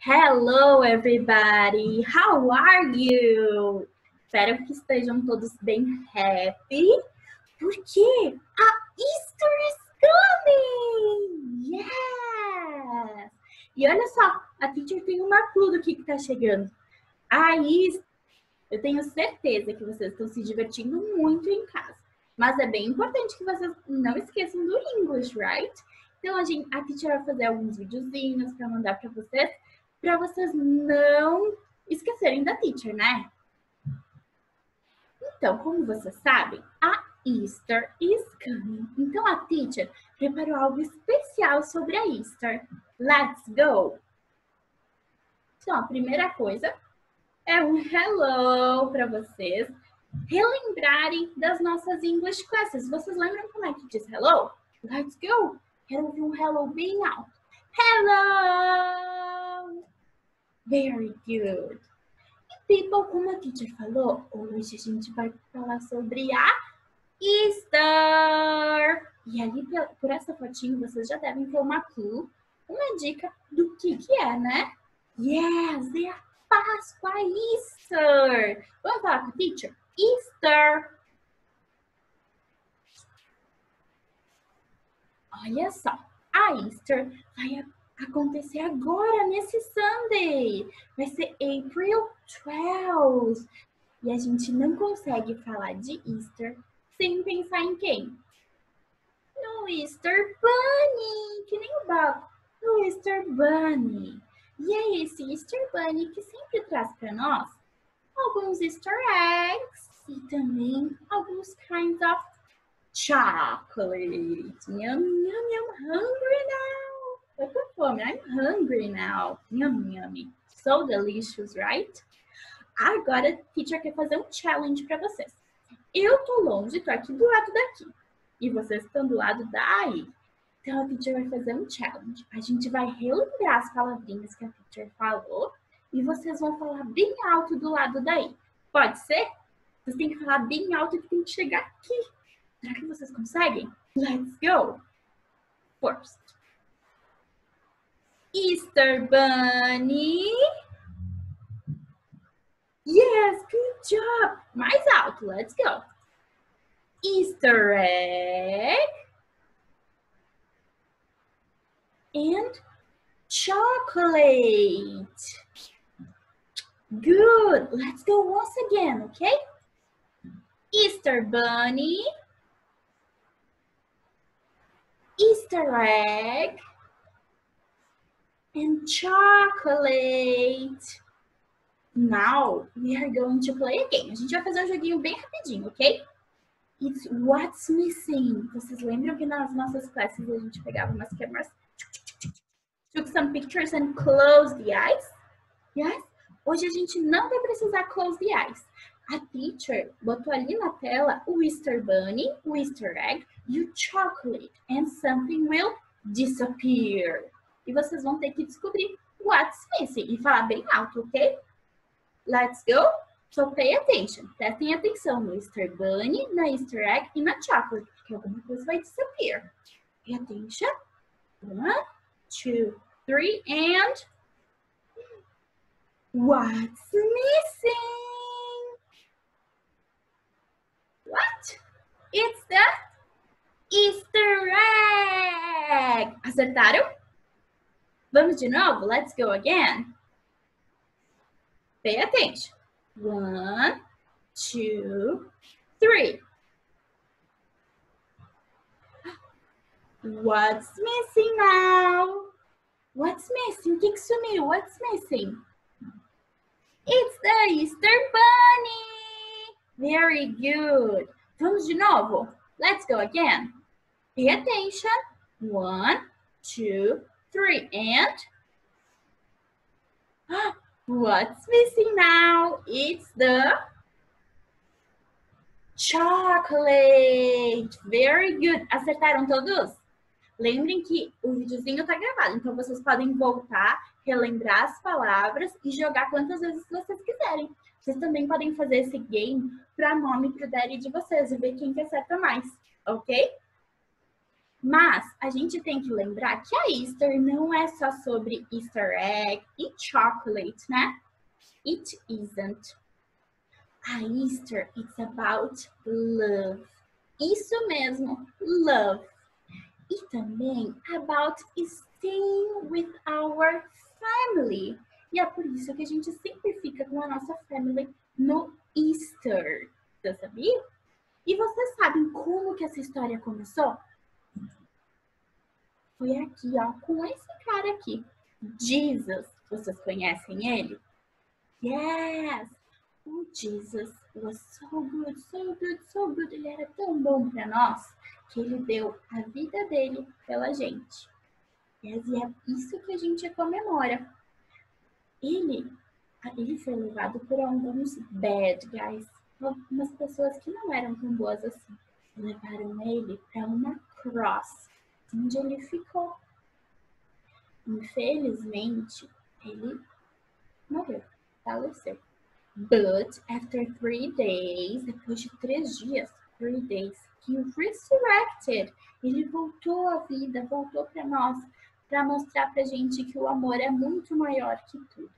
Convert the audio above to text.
Hello, everybody! How are you? Espero que estejam todos bem happy, porque a Easter is coming! Yes! E olha só, a teacher tem uma clue do que está chegando. A Easter, eu tenho certeza que vocês estão se divertindo muito em casa. Mas é bem importante que vocês não esqueçam do English, right? Então, a, gente, a teacher vai fazer alguns videozinhos para mandar para vocês, para vocês não esquecerem da teacher, né? Então, como vocês sabem, a Easter is coming. Então, a teacher preparou algo especial sobre a Easter. Let's go! Então, a primeira coisa é um hello para vocês relembrarem das nossas English classes. Vocês lembram como é que diz hello? Let's go! Quero ouvir um hello bem alto. Hello! Very good. E people, como a teacher falou, hoje a gente vai falar sobre a Easter. E ali, por essa fotinho, vocês já devem ter uma clue, uma dica do que que é, né? Yes, é a Páscoa, Easter. Vamos falar com a teacher? Easter. Olha só, a Easter vai acontecer agora, nesse Sunday. Vai ser April 12. E a gente não consegue falar de Easter sem pensar em quem? No Easter Bunny, que nem o Bob. No Easter Bunny. E é esse Easter Bunny que sempre traz para nós alguns Easter eggs e também alguns kinds of chocolate. Yum, yum, yum, hungry now. Fome. I'm hungry now. Yum, yummy. So delicious, right? Agora, a teacher quer fazer um challenge para vocês. Eu tô longe, tô aqui do lado daqui. E vocês estão do lado daí. Então, a teacher vai fazer um challenge. A gente vai relembrar as palavrinhas que a teacher falou e vocês vão falar bem alto do lado daí. Pode ser? Vocês têm que falar bem alto que tem que chegar aqui. Será que vocês conseguem? Let's go! First. Easter Bunny. Yes, good job. Mais alto, let's go. Easter egg. And chocolate. Good. Let's go once again, okay? Easter bunny. Easter egg. And chocolate. Now, we are going to play a game. A gente vai fazer um joguinho bem rapidinho, ok? It's what's missing. Vocês lembram que nas nossas classes a gente pegava umas câmeras, took some pictures and closed the eyes? Yes? Hoje a gente não vai precisar close the eyes. A teacher botou ali na tela o Easter Bunny, o Easter Egg e o Chocolate. And something will disappear. E vocês vão ter que descobrir what's missing e falar bem alto, ok? Let's go? So pay attention. Prestem atenção no Easter Bunny, na Easter Egg e na Chocolate, porque alguma coisa vai disappear. Pay attention. One, two, three, and... What's missing? What? It's the Easter egg. Acertaram? Vamos de novo? Let's go again. Pay attention. One, two, three. What's missing now? What's missing? O que, que sumiu? What's missing? It's the Easter Bunny. Very good. Vamos de novo. Let's go again. Pay attention. One, two, three, and what's missing now? It's the chocolate. Very good. Acertaram todos? Lembrem que o videozinho está gravado, então vocês podem voltar, relembrar as palavras e jogar quantas vezes vocês quiserem. Vocês também podem fazer esse game para nome e critério de vocês e ver quem que acerta mais, ok? Mas a gente tem que lembrar que a Easter não é só sobre Easter egg e chocolate, né? It isn't. A Easter it's about love. Isso mesmo, love. E também about staying with our family. E é por isso que a gente sempre fica com a nossa family no Easter. Você sabia? E vocês sabem como que essa história começou? Foi aqui, ó, com esse cara aqui. Jesus. Vocês conhecem ele? Yes! O Jesus was so good, so good, so good. Ele era tão bom para nós que ele deu a vida dele pela gente. Yes, e é isso que a gente comemora. Ele, ele foi levado por alguns bad guys, algumas pessoas que não eram tão boas assim. Levaram ele para uma cross onde ele ficou. Infelizmente, ele morreu, faleceu. But after three days, depois de três dias, three days, he resurrected. Ele voltou à vida, voltou para nós, para mostrar para gente que o amor é muito maior que tudo.